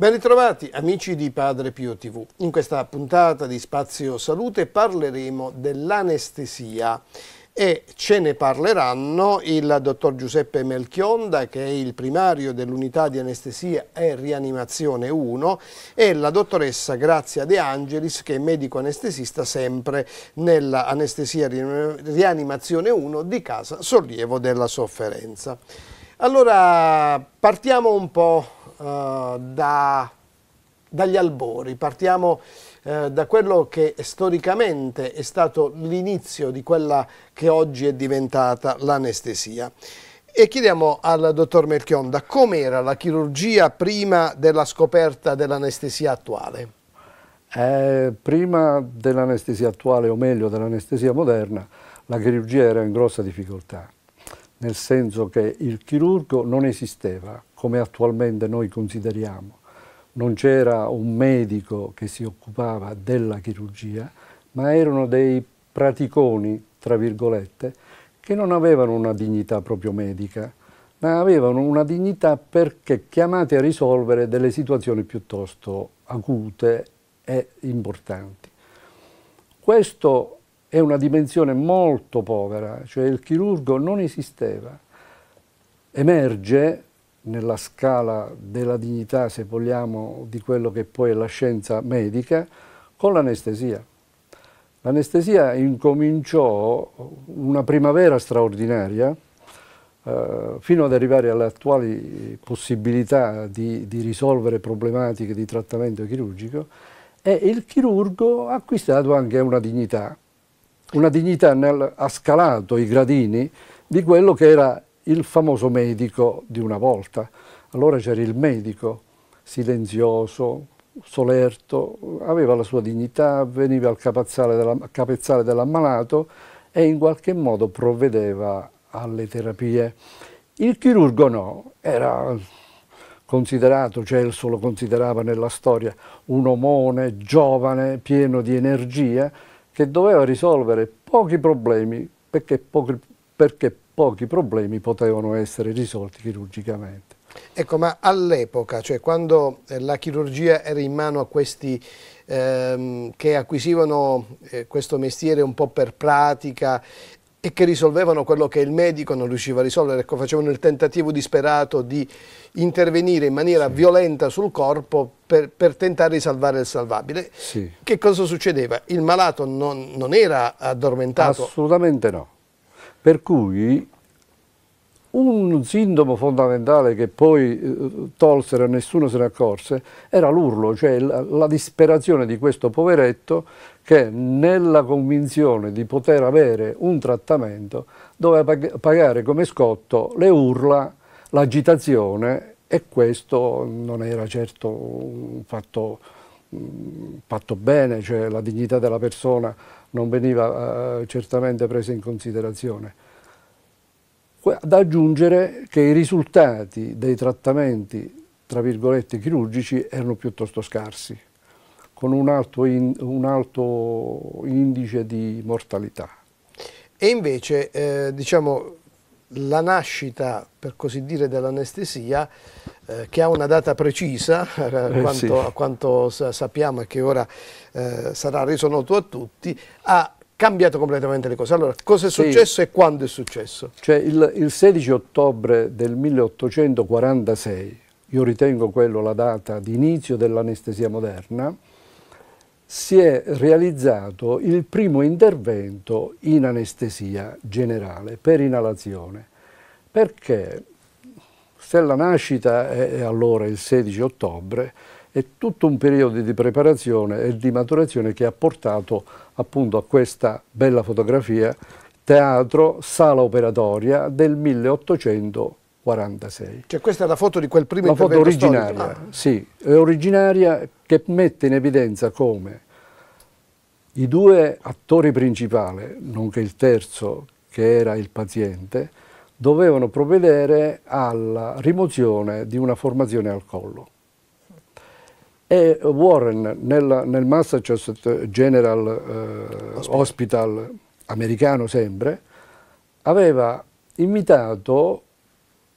Ben ritrovati amici di Padre Pio TV. In questa puntata di Spazio Salute parleremo dell'anestesia e ce ne parleranno il dottor Giuseppe Melchionda che è il primario dell'unità di anestesia e rianimazione 1 e la dottoressa Grazia De Angelis che è medico anestesista sempre nell'anestesia rianimazione 1 di Casa Sollievo della Sofferenza. Allora partiamo un po' uh, da, dagli albori, partiamo uh, da quello che storicamente è stato l'inizio di quella che oggi è diventata l'anestesia. E chiediamo al dottor Melchionda com'era la chirurgia prima della scoperta dell'anestesia attuale? Eh, prima dell'anestesia attuale, o meglio dell'anestesia moderna, la chirurgia era in grossa difficoltà, nel senso che il chirurgo non esisteva, come attualmente noi consideriamo. Non c'era un medico che si occupava della chirurgia, ma erano dei praticoni, tra virgolette, che non avevano una dignità proprio medica, ma avevano una dignità perché chiamati a risolvere delle situazioni piuttosto acute e importanti. Questo è una dimensione molto povera, cioè il chirurgo non esisteva. Emerge nella scala della dignità, se vogliamo, di quello che poi è la scienza medica, con l'anestesia. L'anestesia incominciò una primavera straordinaria, eh, fino ad arrivare alle attuali possibilità di, di, risolvere problematiche di trattamento chirurgico, e il chirurgo ha acquistato anche una dignità, una dignità nel, ha scalato i gradini di quello che era il famoso medico di una volta. Allora c'era il medico, silenzioso, solerto, aveva la sua dignità, veniva al capezzale, della, capezzale dell'ammalato e in qualche modo provvedeva alle terapie. Il chirurgo no, era considerato, Celso lo considerava nella storia, un omone giovane, pieno di energia, che doveva risolvere pochi problemi perché, pochi, perché pochi problemi potevano essere risolti chirurgicamente. Ecco, ma all'epoca, cioè quando eh, la chirurgia era in mano a questi ehm, che acquisivano eh, questo mestiere un po' per pratica e che risolvevano quello che il medico non riusciva a risolvere, ecco, facevano il tentativo disperato di intervenire in maniera sì. violenta sul corpo per, per, tentare di salvare il salvabile. Sì. Che cosa succedeva? Il malato non, non era addormentato? Assolutamente no. Per cui un sintomo fondamentale che poi eh, tolsero e nessuno se ne accorse era l'urlo, cioè la, disperazione di questo poveretto che nella convinzione di poter avere un trattamento doveva pag pagare come scotto le urla, l'agitazione e questo non era certo un fatto, mm, fatto bene, cioè la dignità della persona non veniva eh, certamente presa in considerazione. Da aggiungere che i risultati dei trattamenti, tra virgolette, chirurgici erano piuttosto scarsi, con un alto, in, un alto indice di mortalità. E invece, eh, diciamo, la nascita, per così dire, dell'anestesia, eh, che ha una data precisa, eh, quanto, sì. a quanto sappiamo e che ora eh, sarà reso noto a tutti, ha cambiato completamente le cose. Allora, cosa è successo sì. e quando è successo? Cioè, il, il 16 ottobre del 1846, io ritengo quello la data di inizio dell'anestesia moderna, si è realizzato il primo intervento in anestesia generale per inalazione, perché se la nascita è allora il 16 ottobre, è tutto un periodo di preparazione e di maturazione che ha portato appunto a questa bella fotografia teatro, sala operatoria del 1846. Cioè questa è la foto di quel primo la foto originaria, ah. sì, è originaria che mette in evidenza come i due attori principali, nonché il terzo che era il paziente, dovevano provvedere alla rimozione di una formazione al collo. E Warren nel, nel Massachusetts General eh, Hospital. Hospital americano sempre, aveva invitato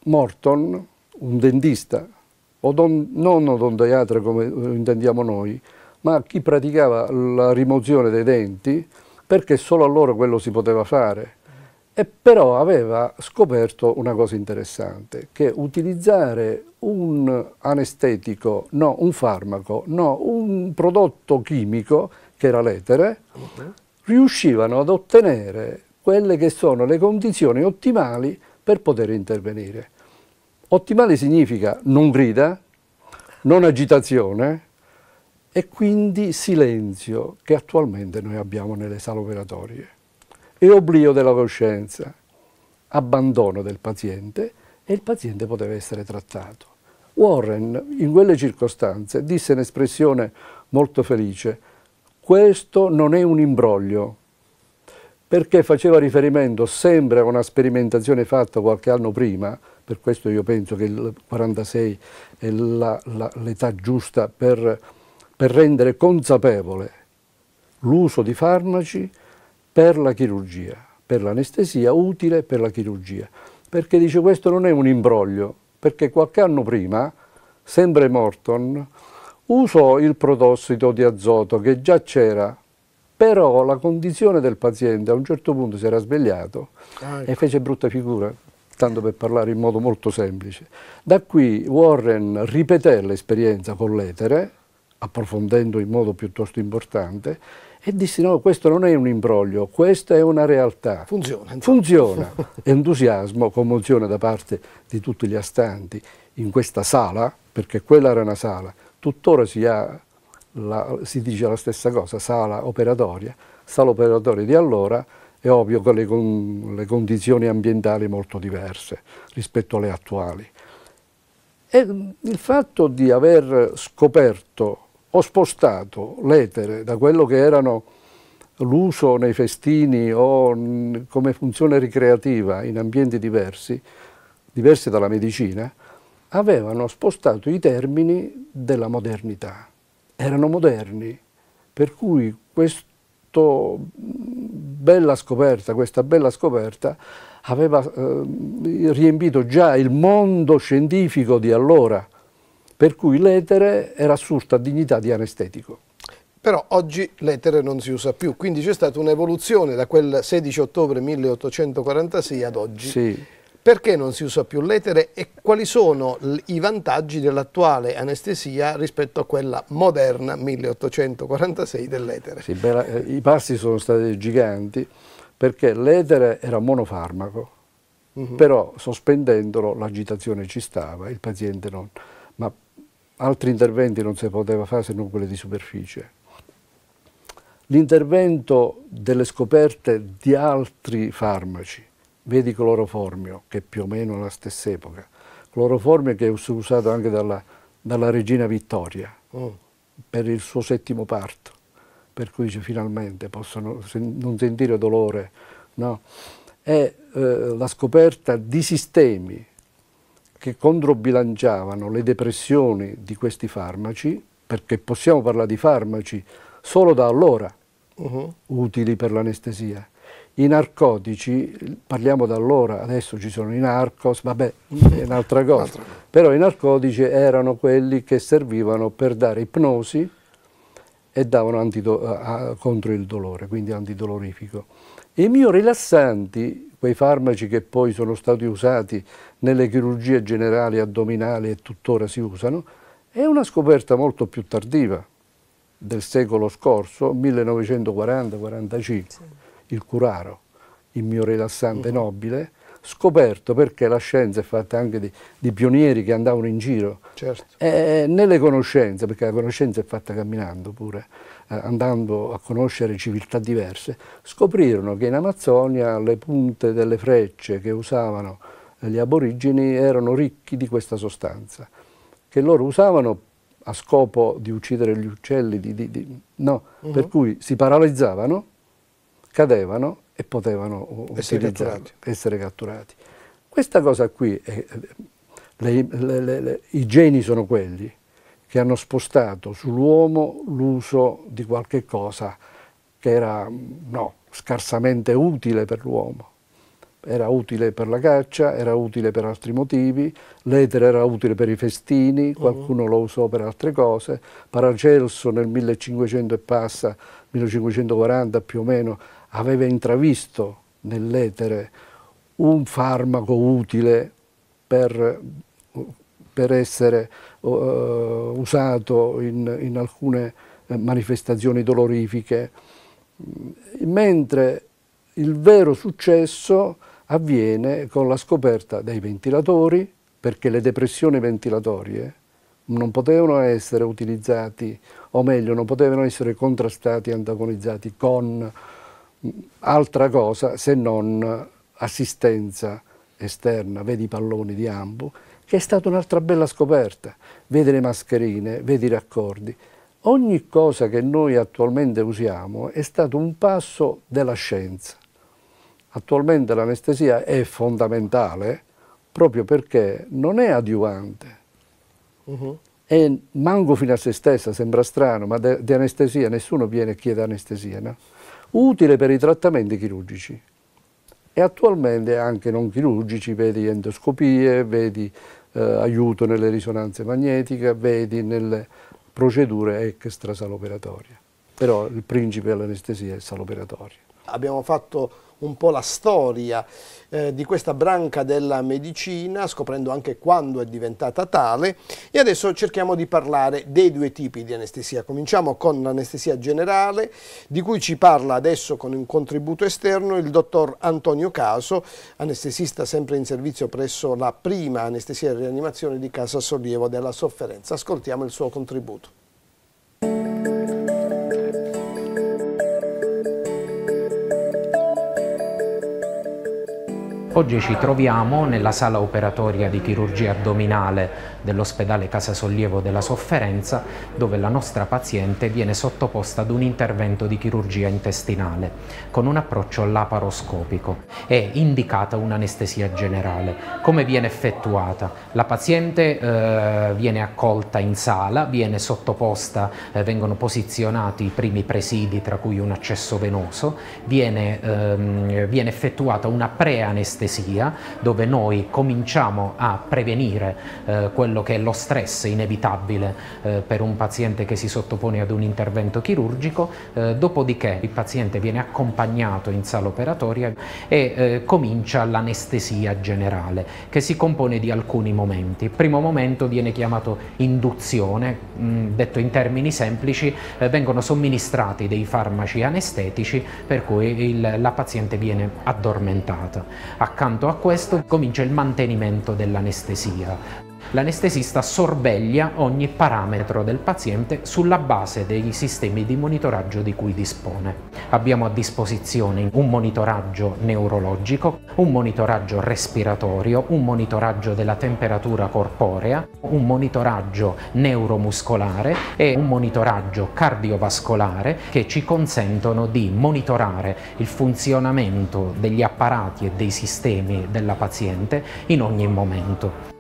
Morton, un dentista odon, non odontoiatre come intendiamo noi, ma chi praticava la rimozione dei denti perché solo a loro quello si poteva fare. E però aveva scoperto una cosa interessante, che utilizzare un anestetico, no, un farmaco, no, un prodotto chimico, che era l'etere, uh-huh. riuscivano ad ottenere quelle che sono le condizioni ottimali per poter intervenire. Ottimale significa non grida, non agitazione e quindi silenzio che attualmente noi abbiamo nelle sale operatorie e oblio della coscienza, abbandono del paziente e il paziente poteva essere trattato. Warren in quelle circostanze disse un'espressione molto felice, questo non è un imbroglio, perché faceva riferimento sempre a una sperimentazione fatta qualche anno prima, per questo io penso che il 46 è l'età giusta per, per rendere consapevole l'uso di farmaci per la chirurgia, per l'anestesia utile per la chirurgia. Perché dice questo non è un imbroglio, perché qualche anno prima, sempre Morton, usò il protossido di azoto che già c'era però la condizione del paziente a un certo punto si era svegliato ah, ecco. e fece brutta figura, tanto per parlare in modo molto semplice. Da qui Warren ripeté l'esperienza con l'etere, approfondendo in modo piuttosto importante, e disse no, questo non è un imbroglio, questa è una realtà. Funziona. Funziona. Entusiasmo, commozione da parte di tutti gli astanti in questa sala, perché quella era una sala, tuttora si ha la, si dice la stessa cosa, sala operatoria, sala operatoria di allora è ovvio che le, con, le condizioni ambientali molto diverse rispetto alle attuali. E il fatto di aver scoperto o spostato l'etere da quello che erano l'uso nei festini o come funzione ricreativa in ambienti diversi, diversi dalla medicina, avevano spostato i termini della modernità erano moderni, per cui questa bella scoperta, questa bella scoperta aveva eh, riempito già il mondo scientifico di allora, per cui l'etere era assurta a dignità di anestetico. Però oggi l'etere non si usa più, quindi c'è stata un'evoluzione da quel 16 ottobre 1846 ad oggi. Sì. Perché non si usa più l'etere e quali sono i vantaggi dell'attuale anestesia rispetto a quella moderna 1846 dell'etere? Sì, beh, eh, I passi sono stati giganti perché l'etere era monofarmaco, mhm. -huh. però sospendendolo l'agitazione ci stava, il paziente non. Ma altri interventi non si poteva fare se non quelli di superficie. L'intervento delle scoperte di altri farmaci, Vedi cloroformio, che più o meno la stessa epoca. Cloroformio che è usato anche dalla, dalla regina Vittoria oh. per il suo settimo parto, per cui dice finalmente possono sen non sentire dolore. No? È eh, la scoperta di sistemi che controbilanciavano le depressioni di questi farmaci, perché possiamo parlare di farmaci solo da allora uh -huh. utili per l'anestesia i narcotici, parliamo da allora, adesso ci sono i narcos, vabbè, è un'altra cosa, però i narcotici erano quelli che servivano per dare ipnosi e davano antido- contro il dolore, quindi antidolorifico. I rilassanti, quei farmaci che poi sono stati usati nelle chirurgie generali addominali e tuttora si usano, è una scoperta molto più tardiva del secolo scorso, 1940-45. Sì il curaro, il mio rilassante uh-huh. nobile, scoperto perché la scienza è fatta anche di, di pionieri che andavano in giro. Certo. E nelle conoscenze, perché la conoscenza è fatta camminando pure, eh, andando a conoscere civiltà diverse, scoprirono che in Amazzonia le punte delle frecce che usavano gli aborigeni erano ricchi di questa sostanza, che loro usavano a scopo di uccidere gli uccelli, di, di, no, uh-huh. per cui si paralizzavano cadevano e potevano essere catturati. essere catturati. Questa cosa qui, è, le, le, le, i geni sono quelli che hanno spostato sull'uomo l'uso di qualche cosa che era no, scarsamente utile per l'uomo. era utile per la caccia, era utile per altri motivi, l'etere era utile per i festini, uh-huh. qualcuno uh -huh. lo usò per altre cose, Paracelso nel 1500 e passa, 1540 più o meno, aveva intravisto nell'etere un farmaco utile per, per essere uh, usato in, in alcune eh, manifestazioni dolorifiche, mentre il vero successo avviene con la scoperta dei ventilatori, perché le depressioni ventilatorie non potevano essere utilizzati, o meglio, non potevano essere contrastati antagonizzati con altra cosa se non assistenza esterna, vedi i palloni di ambu, che è stata un'altra bella scoperta. Vedi le mascherine, vedi i raccordi. Ogni cosa che noi attualmente usiamo è stato un passo della scienza. Attualmente l'anestesia è fondamentale proprio perché non è adiuvante. Uh -huh. E manco fino a se stessa, sembra strano, ma di anestesia nessuno viene e chiede anestesia, no? Utile per i trattamenti chirurgici. E attualmente anche non chirurgici, vedi endoscopie, vedi eh, aiuto nelle risonanze magnetiche, vedi nelle procedure extrasaloperatorie. Però il principe dell'anestesia è saloperatoria. Abbiamo fatto un po' la storia eh, di questa branca della medicina, scoprendo anche quando è diventata tale e adesso cerchiamo di parlare dei due tipi di anestesia. Cominciamo con l'anestesia generale, di cui ci parla adesso con un contributo esterno il dottor Antonio Caso, anestesista sempre in servizio presso la prima anestesia e rianimazione di Casa Sollievo della Sofferenza. Ascoltiamo il suo contributo. Oggi ci troviamo nella sala operatoria di chirurgia addominale dell'ospedale Casa Sollievo della Sofferenza dove la nostra paziente viene sottoposta ad un intervento di chirurgia intestinale con un approccio laparoscopico. È indicata un'anestesia generale. Come viene effettuata? La paziente eh, viene accolta in sala, viene sottoposta, eh, vengono posizionati i primi presidi tra cui un accesso venoso, viene, ehm, viene effettuata una preanestesia anestesia dove noi cominciamo a prevenire eh, quello che è lo stress inevitabile eh, per un paziente che si sottopone ad un intervento chirurgico, eh, dopodiché il paziente viene accompagnato in sala operatoria e eh, comincia l'anestesia generale che si compone di alcuni momenti. Il primo momento viene chiamato induzione, mh, mm, detto in termini semplici, eh, vengono somministrati dei farmaci anestetici per cui il, la paziente viene addormentata. A Accanto a questo comincia il mantenimento dell'anestesia. L'anestesista sorveglia ogni parametro del paziente sulla base dei sistemi di monitoraggio di cui dispone. Abbiamo a disposizione un monitoraggio neurologico, un monitoraggio respiratorio, un monitoraggio della temperatura corporea, un monitoraggio neuromuscolare e un monitoraggio cardiovascolare che ci consentono di monitorare il funzionamento degli apparati e dei sistemi della paziente in ogni momento.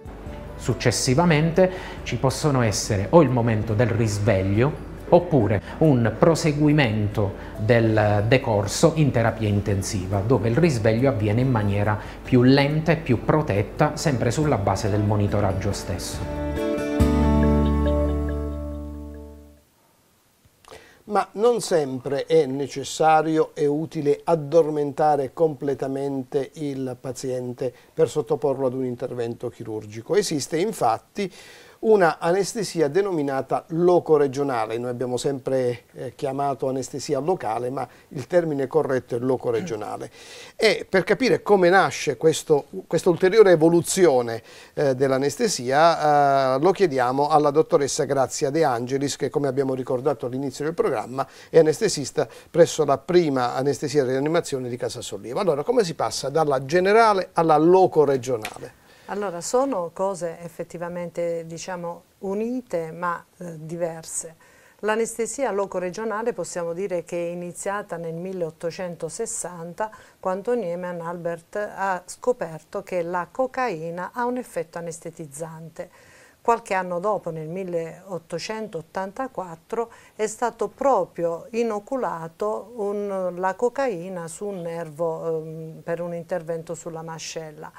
Successivamente ci possono essere o il momento del risveglio oppure un proseguimento del decorso in terapia intensiva, dove il risveglio avviene in maniera più lenta e più protetta, sempre sulla base del monitoraggio stesso. Ma non sempre è necessario e utile addormentare completamente il paziente per sottoporlo ad un intervento chirurgico. Esiste infatti una anestesia denominata loco-regionale. Noi abbiamo sempre eh, chiamato anestesia locale, ma il termine corretto è loco-regionale. E per capire come nasce questa ulteriore evoluzione eh, dell'anestesia, eh, lo chiediamo alla dottoressa Grazia De Angelis, che come abbiamo ricordato all'inizio del programma è anestesista presso la prima anestesia e rianimazione di Casa Sollievo. Allora, come si passa dalla generale alla loco-regionale? Allora, sono cose effettivamente diciamo, unite ma eh, diverse. L'anestesia loco-regionale possiamo dire che è iniziata nel 1860 quando Niemann Albert ha scoperto che la cocaina ha un effetto anestetizzante. Qualche anno dopo, nel 1884, è stato proprio inoculato un, la cocaina su un nervo um, per un intervento sulla mascella.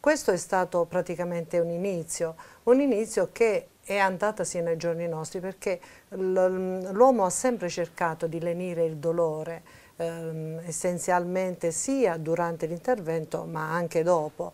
Questo è stato praticamente un inizio, un inizio che è andata sino ai giorni nostri perché l'uomo ha sempre cercato di lenire il dolore, ehm, essenzialmente sia durante l'intervento ma anche dopo.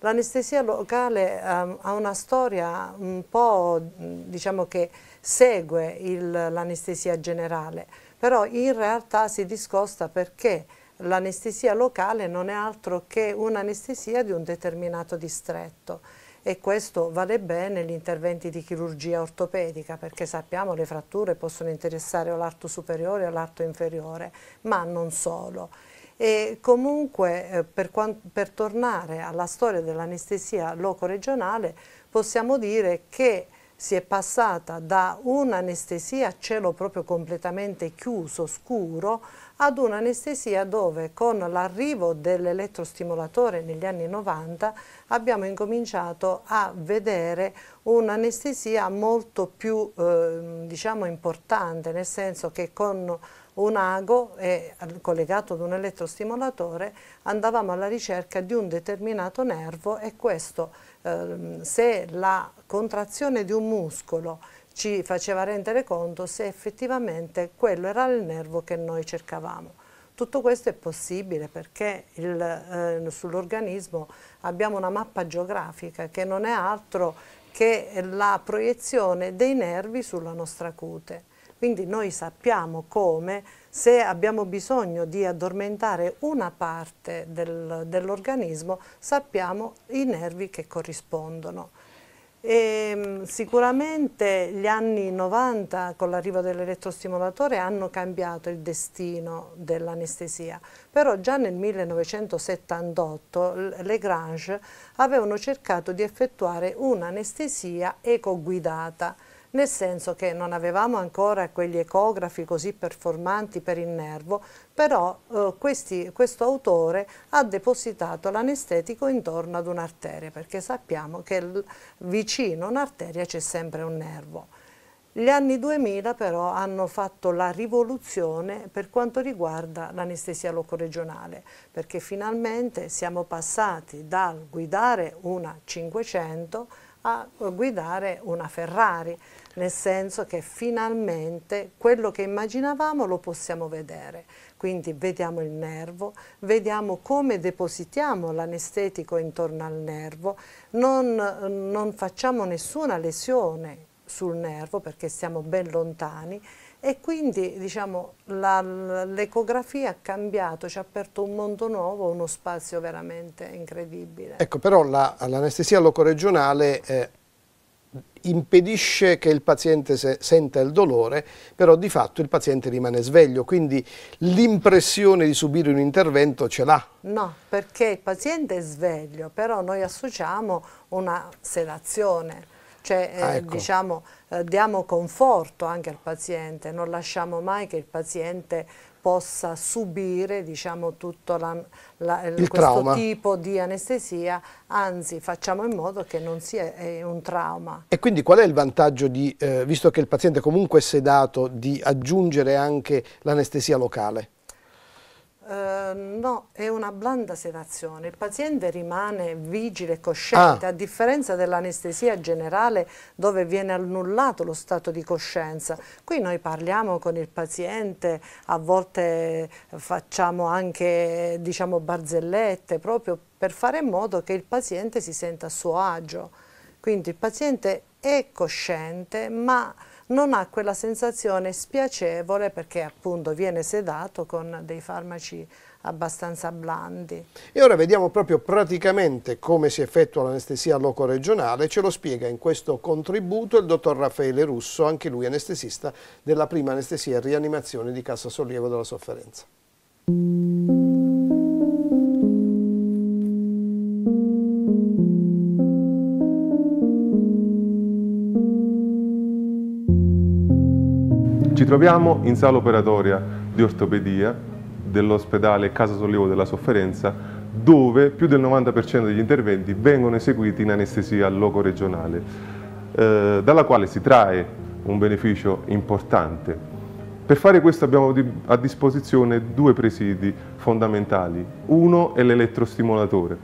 L'anestesia locale um, ha una storia un po' diciamo che segue l'anestesia generale, però in realtà si discosta perché l'anestesia locale non è altro che un'anestesia di un determinato distretto e questo vale bene negli interventi di chirurgia ortopedica perché sappiamo che le fratture possono interessare o l'arto superiore o l'arto inferiore, ma non solo. E comunque eh, per, per tornare alla storia dell'anestesia loco-regionale possiamo dire che si è passata da un'anestesia a cielo proprio completamente chiuso, scuro, ad un'anestesia dove con l'arrivo dell'elettrostimolatore negli anni 90 abbiamo incominciato a vedere un'anestesia molto più eh, diciamo importante, nel senso che con un ago e collegato ad un elettrostimolatore andavamo alla ricerca di un determinato nervo e questo eh, se la contrazione di un muscolo ci faceva rendere conto se effettivamente quello era il nervo che noi cercavamo. Tutto questo è possibile perché eh, sull'organismo abbiamo una mappa geografica che non è altro che la proiezione dei nervi sulla nostra cute. Quindi noi sappiamo come se abbiamo bisogno di addormentare una parte del, dell'organismo sappiamo i nervi che corrispondono. E, ehm, sicuramente gli anni 90 con l'arrivo dell'elettrostimolatore hanno cambiato il destino dell'anestesia, però già nel 1978 le Grange avevano cercato di effettuare un'anestesia ecoguidata nel senso che non avevamo ancora quegli ecografi così performanti per il nervo, però eh, questi, questo autore ha depositato l'anestetico intorno ad un'arteria, perché sappiamo che vicino un'arteria c'è sempre un nervo. Gli anni 2000 però hanno fatto la rivoluzione per quanto riguarda l'anestesia locoregionale, perché finalmente siamo passati dal guidare una 500 a guidare una Ferrari nel senso che finalmente quello che immaginavamo lo possiamo vedere. Quindi vediamo il nervo, vediamo come depositiamo l'anestetico intorno al nervo, non, non facciamo nessuna lesione sul nervo perché siamo ben lontani e quindi diciamo, l'ecografia ha cambiato, ci ha aperto un mondo nuovo, uno spazio veramente incredibile. Ecco, però l'anestesia locoregionale eh, impedisce che il paziente se, senta il dolore, però di fatto il paziente rimane sveglio, quindi l'impressione di subire un intervento ce l'ha. No, perché il paziente è sveglio, però noi associamo una sedazione, cioè ah, ecco. eh, diciamo, eh, diamo conforto anche al paziente, non lasciamo mai che il paziente possa subire diciamo, tutto la, la, questo trauma. tipo di anestesia, anzi facciamo in modo che non sia un trauma. E quindi qual è il vantaggio di, eh, visto che il paziente comunque è sedato, di aggiungere anche l'anestesia locale? Uh, no, è una blanda sedazione. Il paziente rimane vigile e cosciente, ah. a differenza dell'anestesia generale dove viene annullato lo stato di coscienza. Qui noi parliamo con il paziente, a volte facciamo anche diciamo, barzellette proprio per fare in modo che il paziente si senta a suo agio. Quindi il paziente è cosciente ma non ha quella sensazione spiacevole perché appunto viene sedato con dei farmaci abbastanza blandi. E ora vediamo proprio praticamente come si effettua l'anestesia loco-regionale, ce lo spiega in questo contributo il dottor Raffaele Russo, anche lui anestesista della prima anestesia e rianimazione di Casa Sollievo della Sofferenza. Troviamo in sala operatoria di ortopedia dell'ospedale Casa Sollievo della Sofferenza dove più del 90% degli interventi vengono eseguiti in anestesia loco-regionale. eh, dalla quale si trae un beneficio importante. Per fare questo abbiamo a disposizione due presidi fondamentali. Uno è l'elettrostimolatore.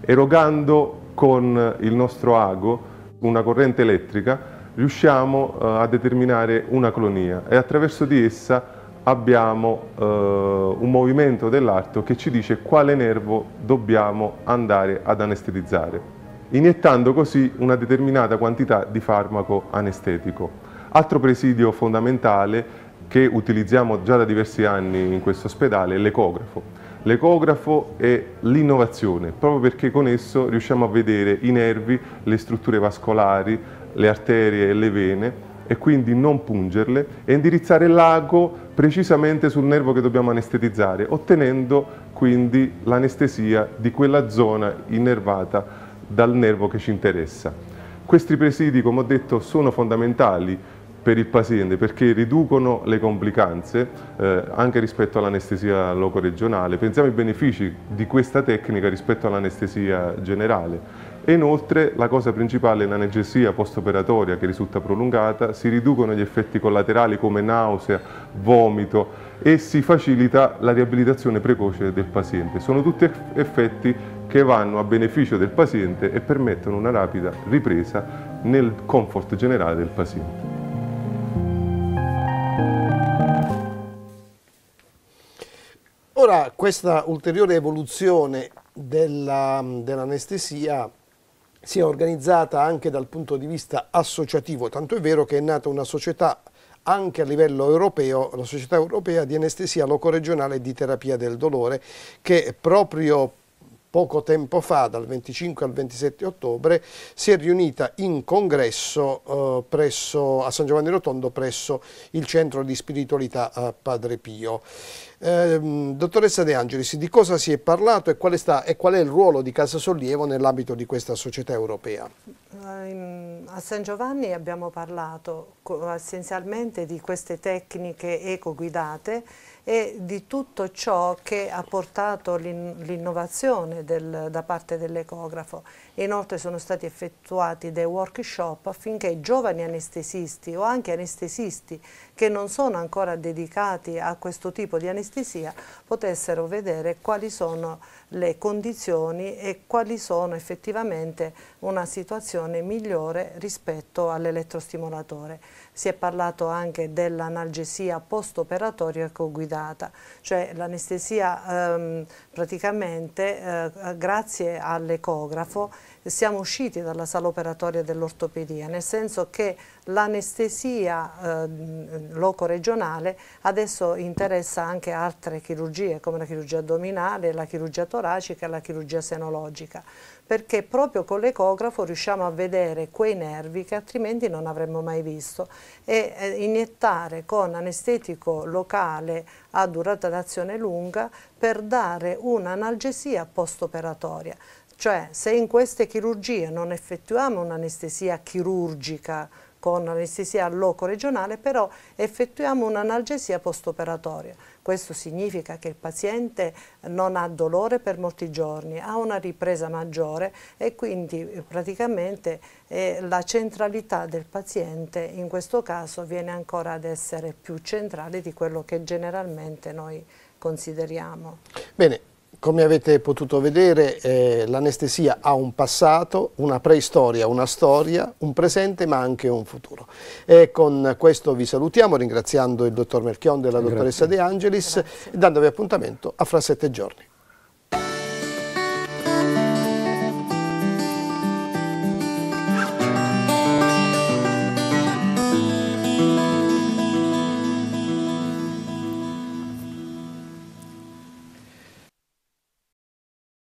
Erogando con il nostro ago una corrente elettrica riusciamo eh, a determinare una clonia e attraverso di essa abbiamo eh, un movimento dell'arto che ci dice quale nervo dobbiamo andare ad anestetizzare, iniettando così una determinata quantità di farmaco anestetico. Altro presidio fondamentale che utilizziamo già da diversi anni in questo ospedale è l'ecografo. L'ecografo è l'innovazione, proprio perché con esso riusciamo a vedere i nervi, le strutture vascolari, le arterie e le vene e quindi non pungerle e indirizzare l'ago precisamente sul nervo che dobbiamo anestetizzare, ottenendo quindi l'anestesia di quella zona innervata dal nervo che ci interessa. Questi presidi, come ho detto, sono fondamentali per il paziente perché riducono le complicanze eh, anche rispetto all'anestesia loco-regionale. Pensiamo ai benefici di questa tecnica rispetto all'anestesia generale. E inoltre la cosa principale è l'anestesia post-operatoria che risulta prolungata, si riducono gli effetti collaterali come nausea, vomito e si facilita la riabilitazione precoce del paziente. Sono tutti effetti che vanno a beneficio del paziente e permettono una rapida ripresa nel comfort generale del paziente. Ora questa ulteriore evoluzione dell'anestesia dell si è organizzata anche dal punto di vista associativo, tanto è vero che è nata una società anche a livello europeo, la Società Europea di Anestesia Locoregionale e di Terapia del Dolore, che proprio poco tempo fa, dal 25 al 27 ottobre, si è riunita in congresso eh, presso, a San Giovanni Rotondo presso il Centro di Spiritualità eh, Padre Pio. Eh, dottoressa De Angelis, di cosa si è parlato e sta, e qual è il ruolo di Casa Sollievo nell'ambito di questa società europea? Eh, a San Giovanni abbiamo parlato essenzialmente di queste tecniche eco-guidate e di tutto ciò che ha portato l'innovazione da parte dell'ecografo. Inoltre sono stati effettuati dei workshop affinché i giovani anestesisti o anche anestesisti che non sono ancora dedicati a questo tipo di anestesia potessero vedere quali sono le condizioni e quali sono effettivamente una situazione migliore rispetto all'elettrostimolatore. Si è parlato anche dell'analgesia post-operatoria co-guidata, cioè l'anestesia ehm, praticamente eh, grazie all'ecografo siamo usciti dalla sala operatoria dell'ortopedia, nel senso che l'anestesia eh, loco-regionale adesso interessa anche altre chirurgie come la chirurgia addominale, la chirurgia toracica e la chirurgia senologica perché proprio con l'ecografo riusciamo a vedere quei nervi che altrimenti non avremmo mai visto e eh, iniettare con anestetico locale a durata d'azione lunga per dare un'analgesia post-operatoria. Cioè se in queste chirurgie non effettuiamo un'anestesia chirurgica con anestesia loco-regionale, però effettuiamo un'analgesia post-operatoria. Questo significa che il paziente non ha dolore per molti giorni, ha una ripresa maggiore e quindi praticamente eh, la centralità del paziente in questo caso viene ancora ad essere più centrale di quello che generalmente noi consideriamo. Bene, come avete potuto vedere eh, l'anestesia ha un passato, una preistoria, una storia, un presente ma anche un futuro. E con questo vi salutiamo ringraziando il dottor Melchionde e la dottoressa Grazie. De Angelis Grazie. e dandovi appuntamento a fra sette giorni.